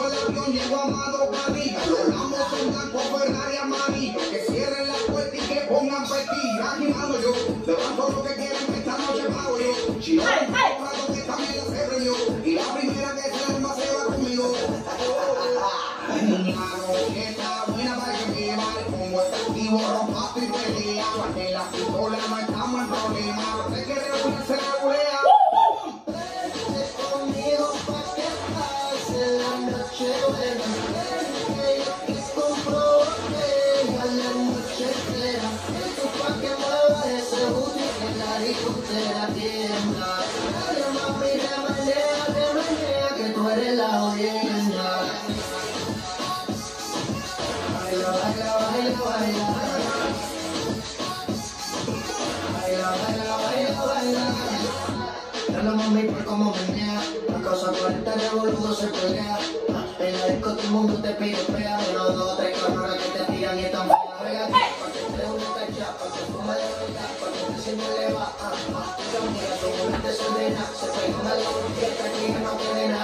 El avión, a Ferrari amarillo. Que cierren la puerta y que pongan petilla. Agitado yo, levanto lo que quieran, esta noche pago yo. Chino, comprado que cerro yo. Y la primera que se arma se va conmigo. Una roqueta buena para que me llevar como efectivo, rompa y pelea. Guardé la pistola, Baila, baila, baila, baila. Baila, baila, baila, mami por cómo menea 40 revoludos se pelea En la disco todo mundo te piropea Uno, dos, tres que te tiran y están te dé una cachapa Que fuma de verdad, pa' que te se me eleva. Tus amigas son una desordena Se pegan a la fiesta aquí que no tiene nada, nada, nada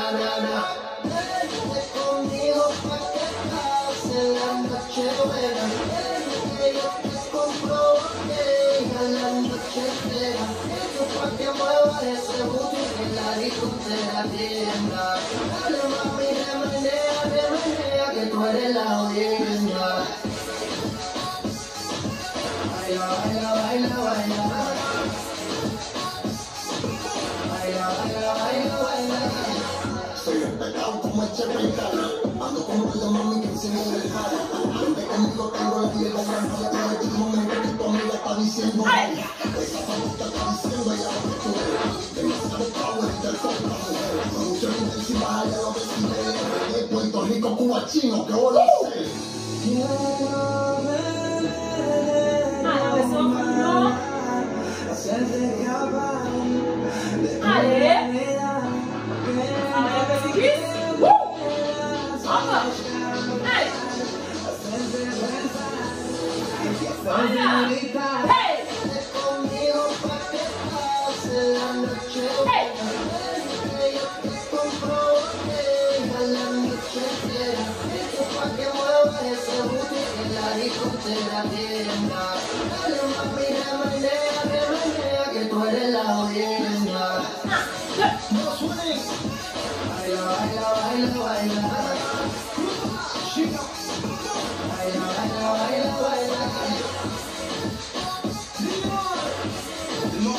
diciendo. Famosa está diciendo ella Puerto Rico, Cuba, chino, que hola sé. Ah. Hacerte escapar Ale. hijo de la tienda. Dale mami, que tú eres la. No. Baila, baila, baila. Baila, baila, baila. No